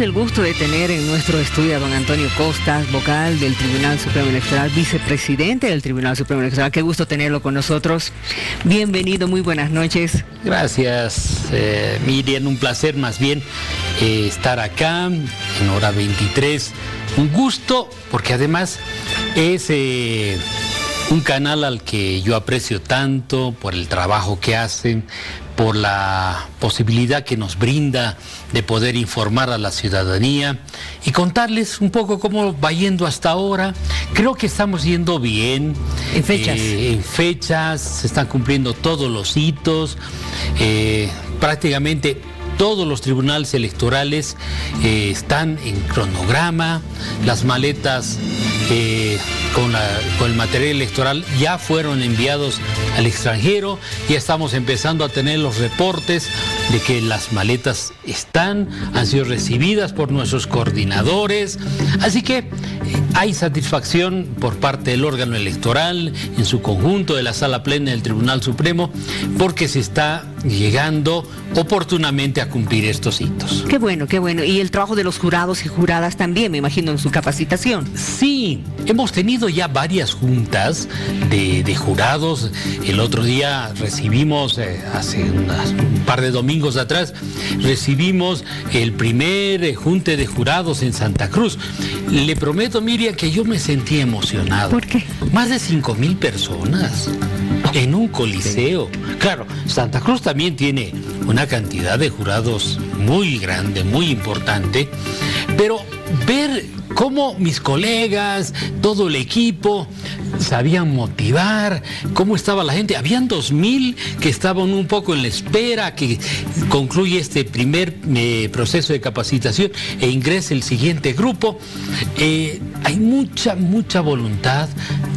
el gusto de tener en nuestro estudio a don Antonio Costas, vocal del Tribunal Supremo Electoral, vicepresidente del Tribunal Supremo Electoral. Qué gusto tenerlo con nosotros. Bienvenido, muy buenas noches. Gracias, eh, Miriam. Un placer más bien eh, estar acá en hora 23. Un gusto, porque además es... Eh, un canal al que yo aprecio tanto por el trabajo que hacen, por la posibilidad que nos brinda de poder informar a la ciudadanía y contarles un poco cómo va yendo hasta ahora. Creo que estamos yendo bien. En fechas. Eh, en fechas, se están cumpliendo todos los hitos. Eh, prácticamente todos los tribunales electorales eh, están en cronograma, las maletas con, con, el material electoral. Ya fueron enviados al extranjero, ya estamos empezando a tener los reportes de que las maletas están, han sido recibidas por nuestros coordinadores, así que eh, hay satisfacción por parte del órgano electoral en su conjunto de la sala plena del Tribunal Supremo porque se está llegando oportunamente a cumplir estos hitos. Qué bueno, qué bueno. Y el trabajo de los jurados y juradas también, me imagino, en su capacitación. Sí, hemos tenido ya varias juntas de, jurados. El otro día recibimos, eh, hace un par de domingos atrás, recibimos el primer eh, junte de jurados en Santa Cruz. Le prometo, Miriam, que yo me sentí emocionado. ¿Por qué? Más de 5 mil personas en un coliseo. Claro, Santa Cruz también tiene una cantidad de jurados muy grande, muy importante, pero ver cómo mis colegas, todo el equipo, sabían motivar, cómo estaba la gente. Habían dos mil que estaban un poco en la espera que concluye este primer eh, proceso de capacitación e ingrese el siguiente grupo. Eh, hay mucha, mucha voluntad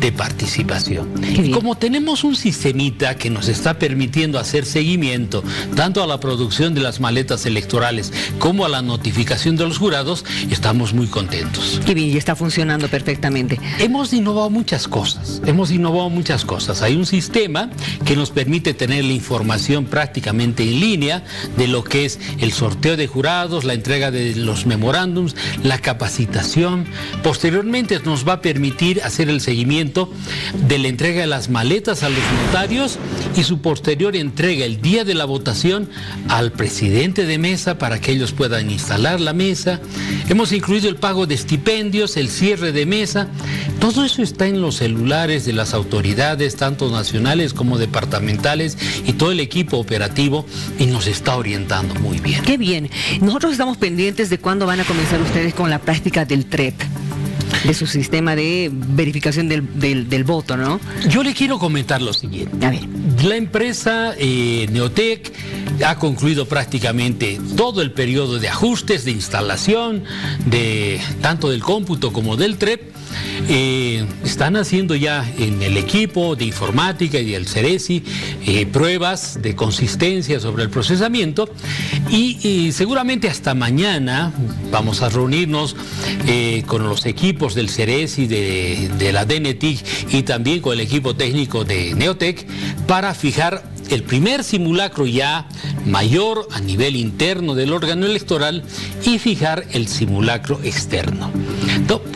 de participación. como tenemos un sistemita que nos está permitiendo hacer seguimiento tanto a la producción de las maletas electorales como a la notificación de los jurados, estamos muy contentos. Qué bien, y está funcionando perfectamente. Hemos innovado muchas cosas, hemos innovado muchas cosas. Hay un sistema que nos permite tener la información prácticamente en línea de lo que es el sorteo de jurados, la entrega de los memorándums, la capacitación. Posteriormente nos va a permitir hacer el seguimiento de la entrega de las maletas a los notarios y su posterior entrega el día de la votación al presidente de mesa para que ellos puedan instalar la mesa. Hemos incluido el pago de estipendios, el cierre de mesa. Todo eso está en los celulares de las autoridades, tanto nacionales como departamentales, y todo el equipo operativo y nos está orientando muy bien. Qué bien. Nosotros estamos pendientes de cuándo van a comenzar ustedes con la práctica del TREP de su sistema de verificación del, voto, ¿no? Yo le quiero comentar lo siguiente. A ver. La empresa eh, Neotec ha concluido prácticamente todo el periodo de ajustes, de instalación, de tanto del cómputo como del TREP eh, están haciendo ya en el equipo de informática y del CERESI eh, pruebas de consistencia sobre el procesamiento y, seguramente hasta mañana vamos a reunirnos eh, con los equipos del CERESI, de, la DNTIC y también con el equipo técnico de Neotec para fijar el primer simulacro ya mayor a nivel interno del órgano electoral y fijar el simulacro externo.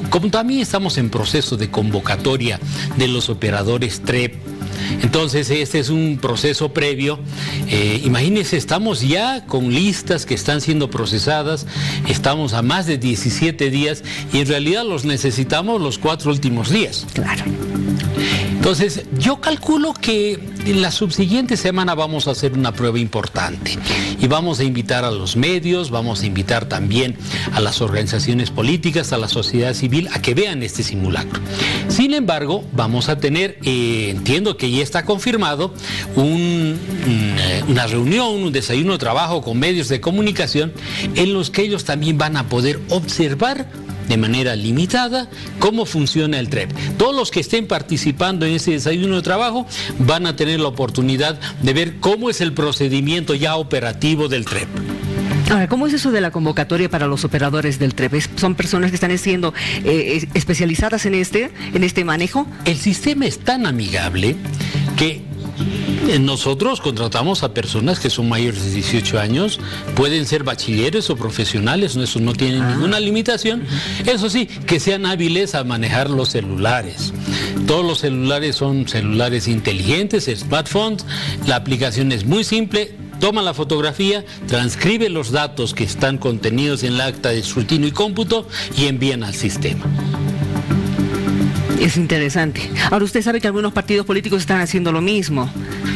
Como también estamos en proceso de convocatoria de los operadores TREP, entonces, este es un proceso previo. Eh, imagínense, estamos ya con listas que están siendo procesadas, estamos a más de 17 días y en realidad los necesitamos los cuatro últimos días. Claro. Entonces, yo calculo que en la subsiguiente semana vamos a hacer una prueba importante y vamos a invitar a los medios, vamos a invitar también a las organizaciones políticas, a la sociedad civil a que vean este simulacro. Sin embargo, vamos a tener, eh, entiendo que ya está confirmado, eh, una reunión, un desayuno de trabajo con medios de comunicación en los que ellos también van a poder observar de manera limitada cómo funciona el TREP. Todos los que estén participando en ese desayuno de trabajo van a tener la oportunidad de ver cómo es el procedimiento ya operativo del TREP. Ahora, ¿cómo es eso de la convocatoria para los operadores del TREP? ¿Son personas que están siendo eh, especializadas en este, en este manejo? El sistema es tan amigable que nosotros contratamos a personas que son mayores de 18 años, pueden ser bachilleres o profesionales, eso no tiene ah. ninguna limitación. Eso sí, que sean hábiles a manejar los celulares. Todos los celulares son celulares inteligentes, smartphones. La aplicación es muy simple, toma la fotografía, transcribe los datos que están contenidos en el acta de escrutinio y cómputo y envían al sistema. Es interesante. Ahora usted sabe que algunos partidos políticos están haciendo lo mismo.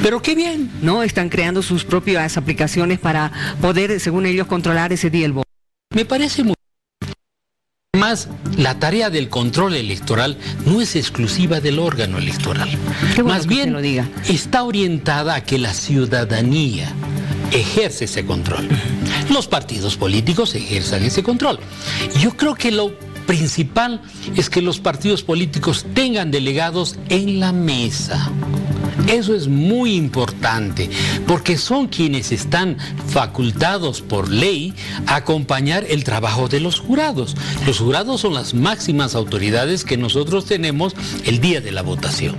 Pero qué bien. No, están creando sus propias aplicaciones para poder, según ellos, controlar ese día el voto. Me parece muy más, la tarea del control electoral no es exclusiva del órgano electoral. Más bien lo diga. está orientada a que la ciudadanía ejerce ese control. Los partidos políticos ejerzan ese control. Yo creo que lo principal es que los partidos políticos tengan delegados en la mesa. Eso es muy importante, porque son quienes están facultados por ley a acompañar el trabajo de los jurados. Los jurados son las máximas autoridades que nosotros tenemos el día de la votación.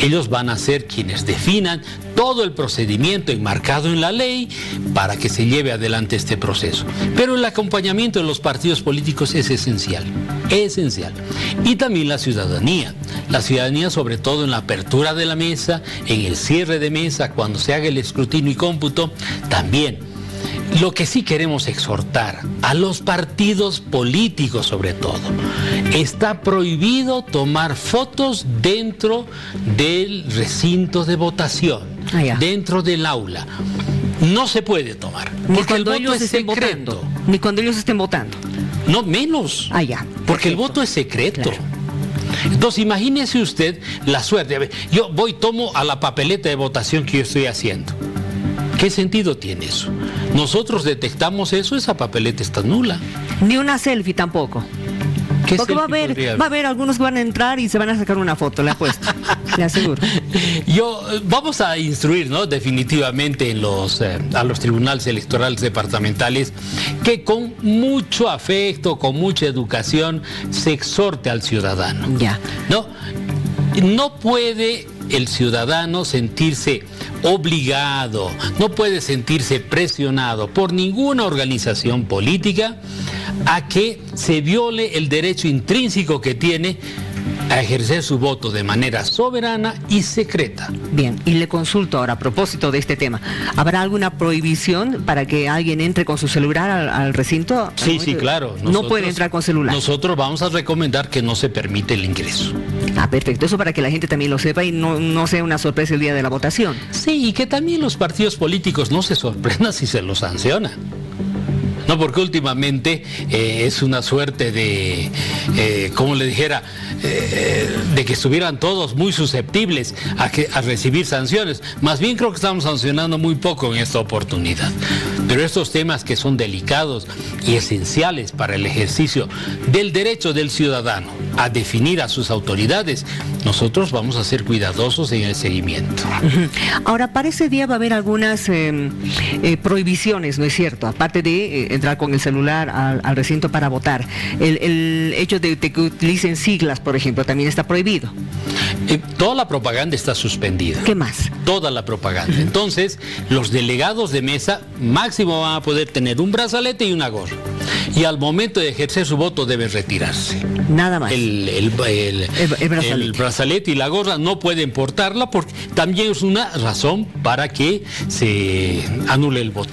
Ellos van a ser quienes definan todo el procedimiento enmarcado en la ley para que se lleve adelante este proceso. Pero el acompañamiento de los partidos políticos es esencial, esencial. Y también la ciudadanía. La ciudadanía sobre todo en la apertura de la mesa, en el cierre de mesa, cuando se haga el escrutinio y cómputo, también lo que sí queremos exhortar a los partidos políticos sobre todo, está prohibido tomar fotos dentro del recinto de votación, ah, dentro del aula. No se puede tomar, porque el voto es secreto. ni cuando ellos estén votando. No, menos. Ah, porque el voto es secreto. Entonces imagínese usted la suerte. Yo voy, tomo a la papeleta de votación que yo estoy haciendo. ¿Qué sentido tiene eso? Nosotros detectamos eso, esa papeleta está nula. Ni una selfie tampoco. Porque va a, haber, va a haber algunos que van a entrar y se van a sacar una foto, le apuesto, le aseguro. Yo, vamos a instruir, ¿no? Definitivamente en los, eh, a los tribunales electorales departamentales que con mucho afecto, con mucha educación, se exhorte al ciudadano. Ya. ¿No? No puede el ciudadano sentirse obligado, no puede sentirse presionado por ninguna organización política a que se viole el derecho intrínseco que tiene a ejercer su voto de manera soberana y secreta. Bien, y le consulto ahora a propósito de este tema. ¿Habrá alguna prohibición para que alguien entre con su celular al, recinto? Sí, sí, claro. no puede entrar con celular. Nosotros vamos a recomendar que no se permite el ingreso. Ah, perfecto. Eso para que la gente también lo sepa y no, no sea una sorpresa el día de la votación. Sí, y que también los partidos políticos no se sorprendan si se los sanciona. No, porque últimamente eh, es una suerte de, eh, como le dijera, eh, de que estuvieran todos muy susceptibles a, que, a recibir sanciones. Más bien creo que estamos sancionando muy poco en esta oportunidad. Pero estos temas que son delicados y esenciales para el ejercicio del derecho del ciudadano a definir a sus autoridades, nosotros vamos a ser cuidadosos en el seguimiento. Ahora, para ese día va a haber algunas em, prohibiciones, ¿no es cierto? Aparte de entrar con el celular al, recinto para votar. El, hecho de, que utilicen siglas, por ejemplo, también está prohibido. Eh, toda la propaganda está suspendida. ¿Qué más? Toda la propaganda. Entonces, los delegados de mesa máximo van a poder tener un brazalete y una gorra. Y al momento de ejercer su voto deben retirarse. Nada más. El, el, brazalete. el, brazalete. y la gorra no pueden portarla porque también es una razón para que se anule el voto.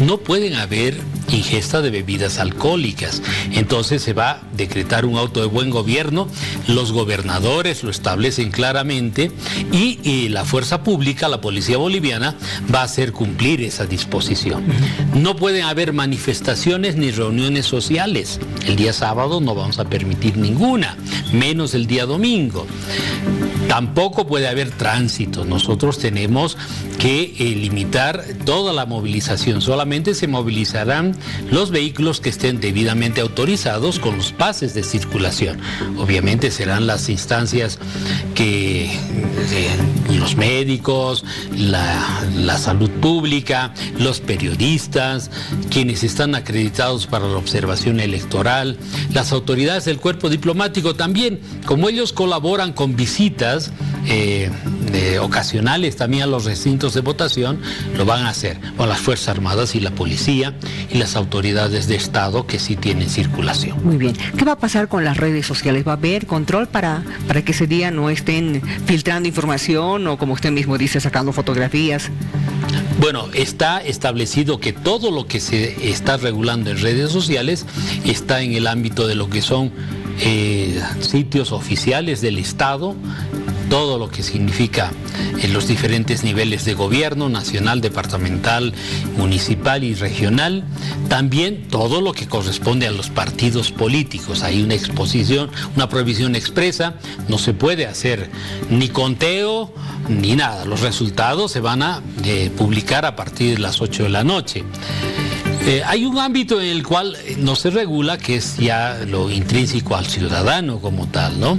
No pueden haber ingesta de bebidas alcohólicas. Entonces se va a decretar un auto de buen gobierno, los gobernadores lo establecen claramente y, la fuerza pública, la policía boliviana, va a hacer cumplir esa disposición. No pueden haber manifestaciones ni reuniones sociales. El día sábado no vamos a permitir ninguna, menos el día domingo. Tampoco puede haber tránsito. Nosotros tenemos que eh, limitar toda la movilización. Solamente se movilizarán los vehículos que estén debidamente autorizados con los pases de circulación. Obviamente serán las instancias que eh, los médicos, la, la salud pública, los periodistas, quienes están acreditados para la observación electoral, las autoridades del cuerpo diplomático también, como ellos colaboran con visitas eh, ocasionales también a los recintos de votación, lo van a hacer con las Fuerzas Armadas y la policía y las autoridades de Estado que sí tienen circulación. Muy bien. ¿Qué va a pasar con las redes sociales? ¿Va a haber control para, para que ese día no estén filtrando información o, como usted mismo dice, sacando fotografías? Bueno, está establecido que todo lo que se está regulando en redes sociales está en el ámbito de lo que son eh, sitios oficiales del Estado, todo lo que significa en los diferentes niveles de gobierno, nacional, departamental, municipal y regional, también todo lo que corresponde a los partidos políticos. Hay una exposición, una prohibición expresa, no se puede hacer ni conteo ni nada. Los resultados se van a eh, publicar a partir de las 8 de la noche. Eh, hay un ámbito en el cual no se regula, que es ya lo intrínseco al ciudadano como tal, ¿no?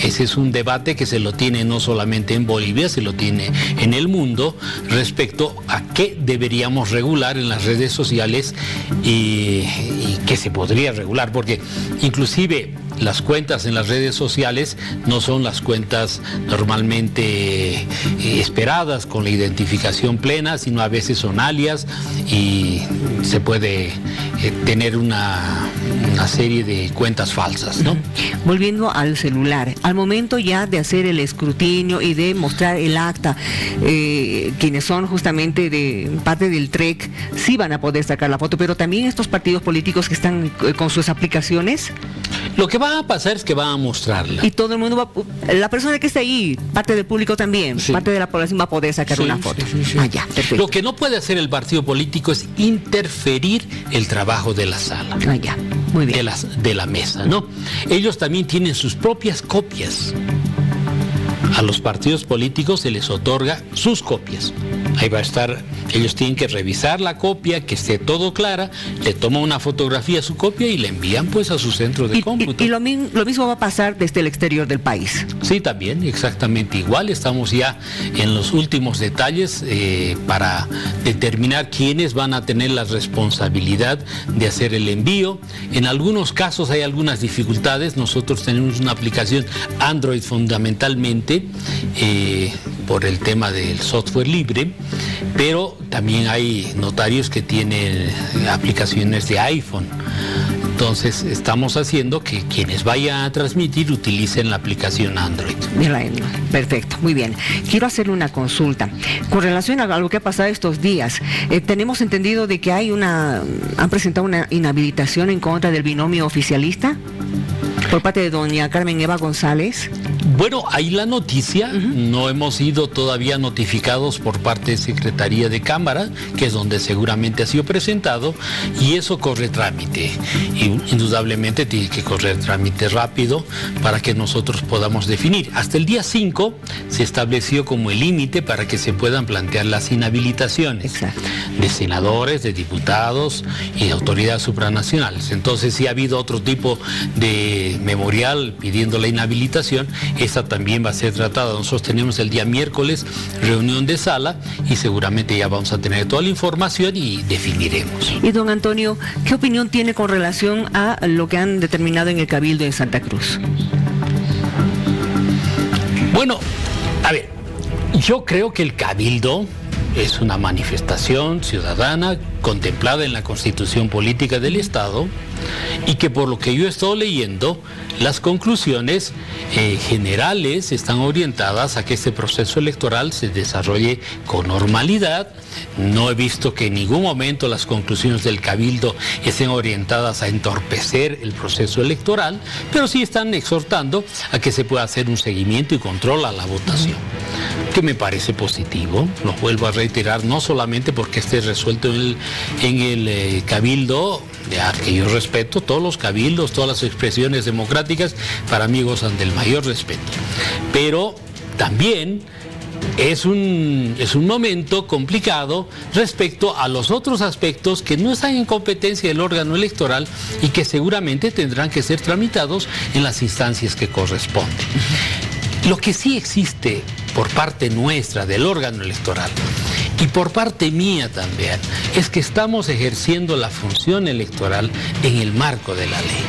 Ese es un debate que se lo tiene no solamente en Bolivia, se lo tiene en el mundo respecto a qué deberíamos regular en las redes sociales y, y qué se podría regular, porque inclusive las cuentas en las redes sociales no son las cuentas normalmente eh, esperadas con la identificación plena, sino a veces son alias y se puede eh, tener una, serie de cuentas falsas. ¿no? Volviendo al celular, al momento ya de hacer el escrutinio y de mostrar el acta, eh, quienes son justamente de parte del TREC sí van a poder sacar la foto, pero también estos partidos políticos que están con sus aplicaciones. Lo que va a pasar es que va a mostrarla. Y todo el mundo va, la persona que está ahí, parte del público también, parte de la población va a poder sacar una foto. Ah, Lo que no puede hacer el partido político es interferir el trabajo de la sala. Ah, Muy bien. De, de la mesa, ¿no? Ellos también tienen sus propias copias. A los partidos políticos se les otorga sus copias. Ahí va a estar, ellos tienen que revisar la copia, que esté todo clara, le toman una fotografía a su copia y le envían pues a su centro de cómputo. Y, lo, mismo va a pasar desde el exterior del país. Sí, también, exactamente igual. Estamos ya en los últimos detalles eh, para determinar quiénes van a tener la responsabilidad de hacer el envío. En algunos casos hay algunas dificultades. Nosotros tenemos una aplicación Android fundamentalmente eh, por el tema del software libre, pero también hay notarios que tienen aplicaciones de iPhone. Entonces estamos haciendo que quienes vayan a transmitir utilicen la aplicación Android. Perfecto, muy bien. Quiero hacerle una consulta. Con relación a lo que ha pasado estos días, eh, tenemos entendido de que hay una, han presentado una inhabilitación en contra del binomio oficialista por parte de doña Carmen Eva González. Bueno, ahí la noticia, no hemos sido todavía notificados por parte de Secretaría de Cámara, que es donde seguramente ha sido presentado, y eso corre trámite. Y indudablemente tiene que correr trámite rápido para que nosotros podamos definir. Hasta el día 5 se estableció como el límite para que se puedan plantear las inhabilitaciones de senadores, de diputados y de autoridades supranacionales. Entonces, si ha habido otro tipo de memorial pidiendo la inhabilitación, esta también va a ser tratada. Nosotros tenemos el día miércoles reunión de sala y seguramente ya vamos a tener toda la información y definiremos. Y don Antonio, ¿qué opinión tiene con relación a lo que han determinado en el Cabildo en Santa Cruz? Bueno, a ver, yo creo que el Cabildo es una manifestación ciudadana contemplada en la Constitución Política del Estado y que por lo que yo estoy leyendo, las conclusiones eh, generales están orientadas a que este proceso electoral se desarrolle con normalidad. No he visto que en ningún momento las conclusiones del Cabildo estén orientadas a entorpecer el proceso electoral, pero sí están exhortando a que se pueda hacer un seguimiento y control a la votación que me parece positivo, lo vuelvo a reiterar, no solamente porque esté resuelto en el, en el eh, cabildo, ya que yo respeto todos los cabildos, todas las expresiones democráticas, para mí gozan del mayor respeto. Pero también es un, es un momento complicado respecto a los otros aspectos que no están en competencia del órgano electoral y que seguramente tendrán que ser tramitados en las instancias que corresponden. Lo que sí existe por parte nuestra, del órgano electoral, y por parte mía también, es que estamos ejerciendo la función electoral en el marco de la ley.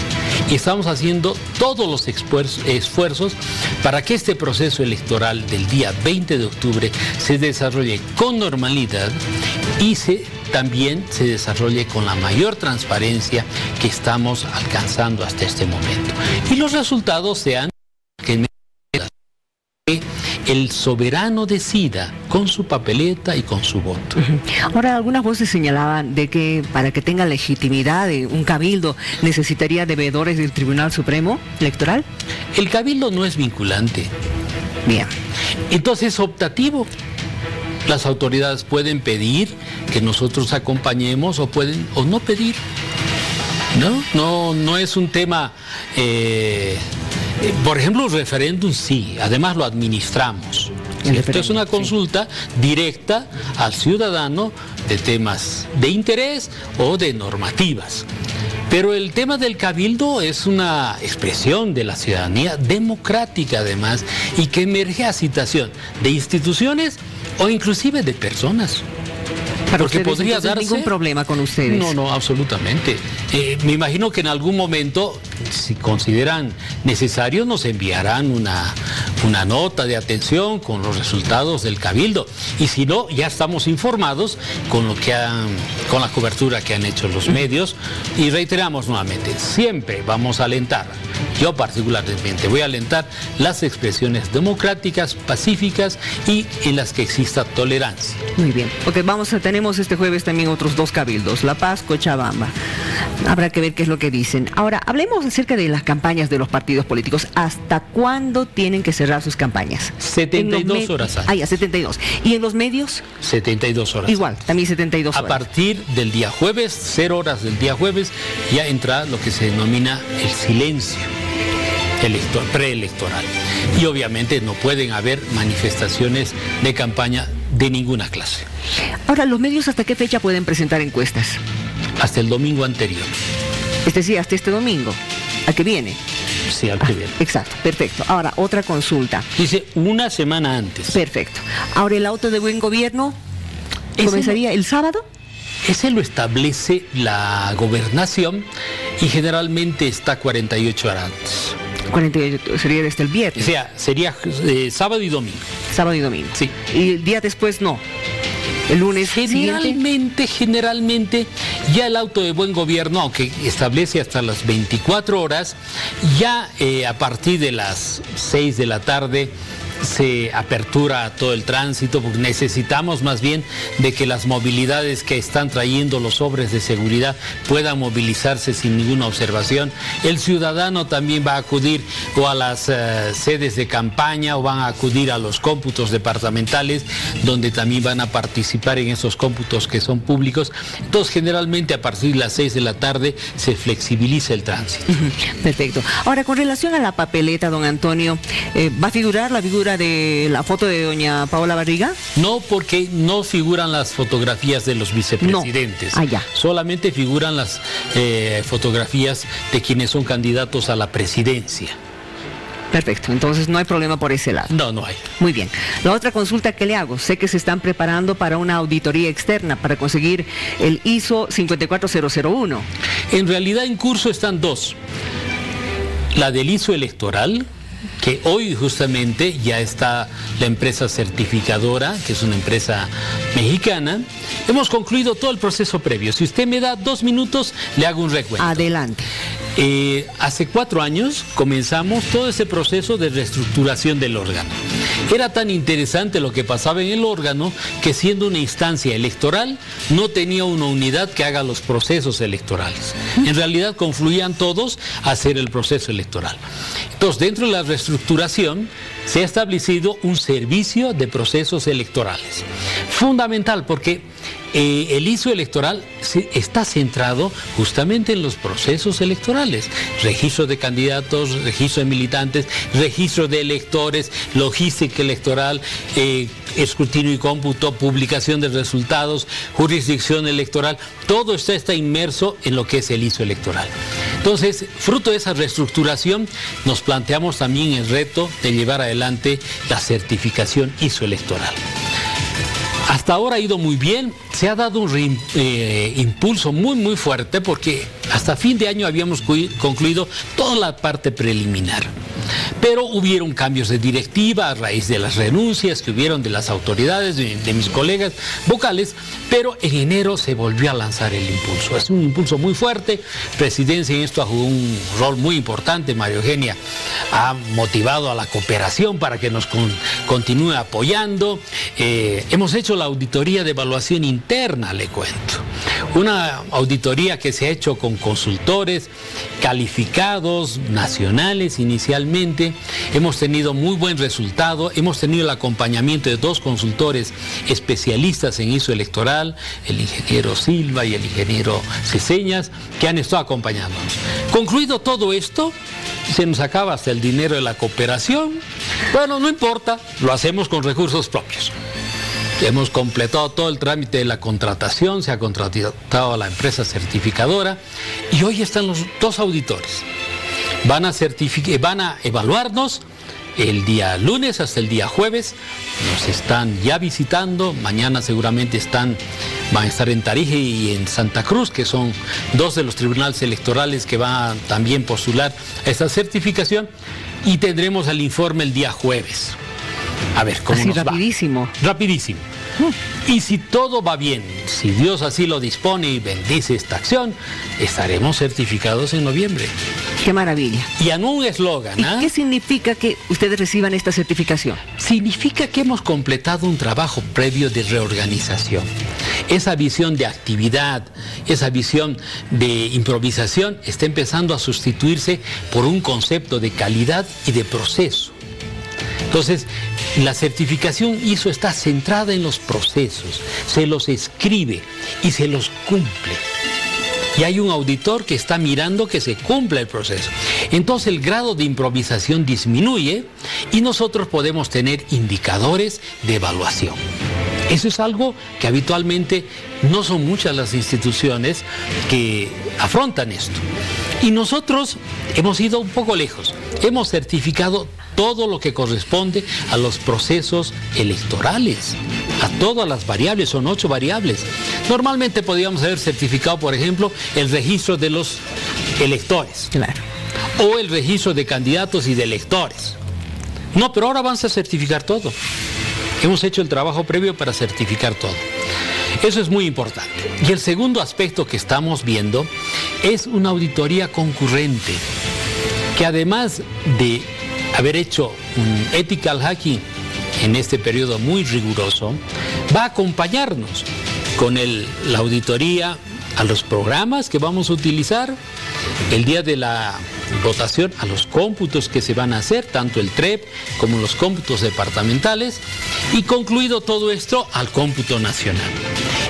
Y estamos haciendo todos los esfuerzos para que este proceso electoral del día 20 de octubre se desarrolle con normalidad y se, también se desarrolle con la mayor transparencia que estamos alcanzando hasta este momento. Y los resultados sean el soberano decida con su papeleta y con su voto. Ahora, algunas voces señalaban de que para que tenga legitimidad un cabildo necesitaría de veedores del Tribunal Supremo Electoral. El cabildo no es vinculante. Bien. Entonces es optativo. Las autoridades pueden pedir que nosotros acompañemos o pueden o no pedir. No, no, no es un tema eh, eh, por ejemplo, el referéndum sí, además lo administramos. Esto es una consulta directa al ciudadano de temas de interés o de normativas. Pero el tema del cabildo es una expresión de la ciudadanía democrática además y que emerge a citación de instituciones o inclusive de personas. Porque podría darse... ningún problema con ustedes. No, no, absolutamente. Eh, me imagino que en algún momento, si consideran necesario, nos enviarán una, una nota de atención con los resultados del cabildo. Y si no, ya estamos informados con lo que han, con la cobertura que han hecho los medios. Y reiteramos nuevamente, siempre vamos a alentar, yo particularmente voy a alentar las expresiones democráticas, pacíficas y en las que exista tolerancia. Muy bien, porque vamos a tenemos este jueves también otros dos cabildos, La Paz, Cochabamba. Habrá que ver qué es lo que dicen. Ahora, hablemos acerca de las campañas de los partidos políticos. ¿Hasta cuándo tienen que cerrar sus campañas? 72 horas. Ah, ya, 72. ¿Y en los medios? 72 horas. Igual, también 72 horas. A partir del día jueves, 0 horas del día jueves, ya entra lo que se denomina el silencio preelectoral. Y obviamente no pueden haber manifestaciones de campaña de ninguna clase. Ahora, ¿los medios hasta qué fecha pueden presentar encuestas? Hasta el domingo anterior. Es decir, hasta este domingo, al que viene. Sí, al que ah, viene. Exacto, perfecto. Ahora, otra consulta. Dice una semana antes. Perfecto. Ahora, el auto de buen gobierno comenzaría el sábado. Ese lo establece la gobernación y generalmente está 48 horas antes. 48, sería desde el viernes. O sea, sería eh, sábado y domingo. Sábado y domingo. Sí. Y el día después no. El lunes generalmente, generalmente, ya el auto de buen gobierno, aunque establece hasta las 24 horas, ya eh, a partir de las 6 de la tarde se apertura todo el tránsito, porque necesitamos más bien de que las movilidades que están trayendo los sobres de seguridad puedan movilizarse sin ninguna observación. El ciudadano también va a acudir o a las eh, sedes de campaña o van a acudir a los cómputos departamentales, donde también van a participar en esos cómputos que son públicos. Entonces, generalmente a partir de las 6 de la tarde se flexibiliza el tránsito. Perfecto. Ahora, con relación a la papeleta, don Antonio, eh, ¿va a figurar la figura de la foto de doña Paola Barriga? No, porque no figuran las fotografías de los vicepresidentes. Ah, Solamente figuran las eh, fotografías de quienes son candidatos a la presidencia. Perfecto, entonces no hay problema por ese lado. No, no hay. Muy bien. La otra consulta que le hago, sé que se están preparando para una auditoría externa para conseguir el ISO 54001. En realidad en curso están dos. La del ISO electoral, que hoy justamente ya está la empresa certificadora, que es una empresa mexicana. Hemos concluido todo el proceso previo. Si usted me da dos minutos, le hago un recuento. Adelante. Eh, hace cuatro años comenzamos todo ese proceso de reestructuración del órgano. Era tan interesante lo que pasaba en el órgano que siendo una instancia electoral no tenía una unidad que haga los procesos electorales. En realidad confluían todos a hacer el proceso electoral. Entonces, dentro de la reestructuración se ha establecido un servicio de procesos electorales. Fundamental porque eh, el ISO electoral está centrado justamente en los procesos electorales. Registro de candidatos, registro de militantes, registro de electores, logística electoral, eh, escrutinio y cómputo, publicación de resultados, jurisdicción electoral, todo esto está inmerso en lo que es el ISO electoral. Entonces, fruto de esa reestructuración, nos planteamos también el reto de llevar adelante la certificación ISO electoral. Hasta ahora ha ido muy bien, se ha dado un eh, impulso muy muy fuerte porque hasta fin de año habíamos concluido toda la parte preliminar. Pero hubieron cambios de directiva a raíz de las renuncias que hubieron de las autoridades, de, mis colegas vocales, pero en enero se volvió a lanzar el impulso. Es un impulso muy fuerte. Presidencia en esto ha jugado un rol muy importante. María Eugenia ha motivado a la cooperación para que nos continúe apoyando. Eh, hemos hecho la auditoría de evaluación interna, le cuento. Una auditoría que se ha hecho con consultores calificados, nacionales inicialmente. Hemos tenido muy buen resultado. Hemos tenido el acompañamiento de dos consultores especialistas en ISO electoral, el ingeniero Silva y el ingeniero Ceseñas, que han estado acompañándonos. Concluido todo esto, se nos acaba hasta el dinero de la cooperación. Bueno, no importa, lo hacemos con recursos propios. Hemos completado todo el trámite de la contratación, se ha contratado a la empresa certificadora y hoy están los dos auditores. Van a, van a evaluarnos el día lunes hasta el día jueves. Nos están ya visitando. Mañana seguramente están, van a estar en Tarije y en Santa Cruz, que son dos de los tribunales electorales que van también postular esta certificación. Y tendremos el informe el día jueves. A ver, ¿cómo Así rapidísimo. Rapidísimo. Y si todo va bien, si Dios así lo dispone y bendice esta acción, estaremos certificados en noviembre. Qué maravilla. Y en un eslogan. ¿ah? ¿Qué significa que ustedes reciban esta certificación? Significa que hemos completado un trabajo previo de reorganización. Esa visión de actividad, esa visión de improvisación está empezando a sustituirse por un concepto de calidad y de proceso. Entonces, la certificación ISO está centrada en los procesos, se los escribe y se los cumple. Y hay un auditor que está mirando que se cumpla el proceso. Entonces el grado de improvisación disminuye y nosotros podemos tener indicadores de evaluación. Eso es algo que habitualmente no son muchas las instituciones que afrontan esto. Y nosotros hemos ido un poco lejos. Hemos certificado todo lo que corresponde a los procesos electorales, a todas las variables, son ocho variables. Normalmente podríamos haber certificado, por ejemplo, el registro de los electores. Claro. O el registro de candidatos y de electores. No, pero ahora vamos a certificar todo. Hemos hecho el trabajo previo para certificar todo. Eso es muy importante. Y el segundo aspecto que estamos viendo es una auditoría concurrente, que además de haber hecho un ethical hacking en este periodo muy riguroso, va a acompañarnos con la auditoría a los programas que vamos a utilizar, el día de la votación a los cómputos que se van a hacer, tanto el TREP como los cómputos departamentales, y concluido todo esto al cómputo nacional.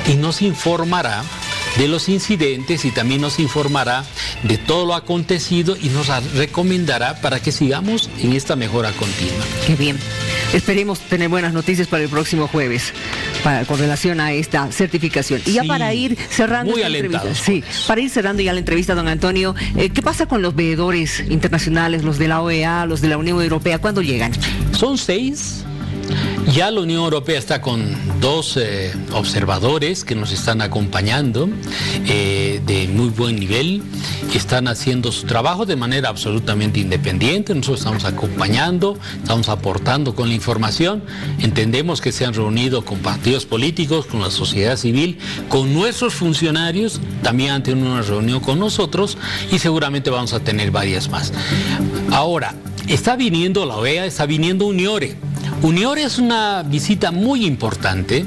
Y nos informará de los incidentes y también nos informará de todo lo acontecido y nos recomendará para que sigamos en esta mejora continua. Qué bien. Esperemos tener buenas noticias para el próximo jueves para, con relación a esta certificación. Y ya para ir cerrando esta entrevista, sí, para ir cerrando ya la entrevista, don Antonio, eh, ¿qué pasa con los veedores internacionales, los de la OEA, los de la Unión Europea? ¿Cuándo llegan? Son seis ya la Unión Europea está con dos eh, observadores que nos están acompañando eh, de muy buen nivel, que están haciendo su trabajo de manera absolutamente independiente. Nosotros estamos acompañando, estamos aportando con la información. Entendemos que se han reunido con partidos políticos, con la sociedad civil, con nuestros funcionarios, también han tenido una reunión con nosotros y seguramente vamos a tener varias más. Ahora, está viniendo la OEA, está viniendo UNIORE. UNIORE es una visita muy importante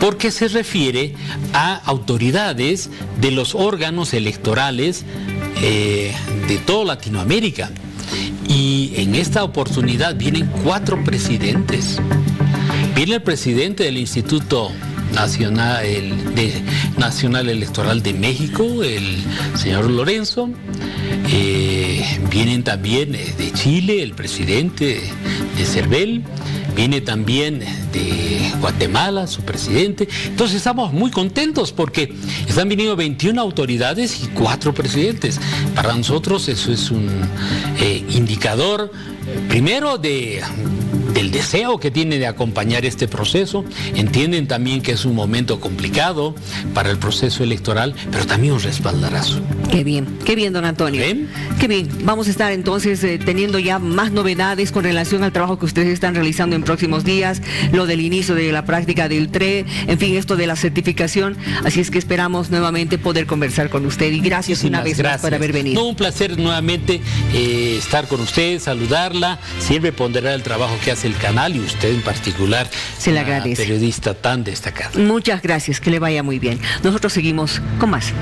porque se refiere a autoridades de los órganos electorales eh, de toda Latinoamérica. Y en esta oportunidad vienen cuatro presidentes. Viene el presidente del Instituto Nacional, Nacional Electoral de México, el señor Lorenzo. Eh, vienen también eh, de Chile el presidente de CERVEL viene también de Guatemala, su presidente. Entonces estamos muy contentos porque están viniendo 21 autoridades y 4 presidentes. Para nosotros eso es un eh, indicador, primero, de del deseo que tiene de acompañar este proceso. Entienden también que es un momento complicado para el proceso electoral, pero también un respaldarazo. Qué bien, qué bien, don Antonio. Qué bien. Vamos a estar entonces eh, teniendo ya más novedades con relación al trabajo que ustedes están realizando en próximos días, lo del inicio de la práctica del TRE, en fin, esto de la certificación. Así es que esperamos nuevamente poder conversar con usted y gracias una vez más por haber venido. No, un placer nuevamente eh, estar con usted, saludarla, siempre ponderar el trabajo que hace el canal y usted en particular. Se le agradece. Periodista tan destacado. Muchas gracias, que le vaya muy bien. Nosotros seguimos con más.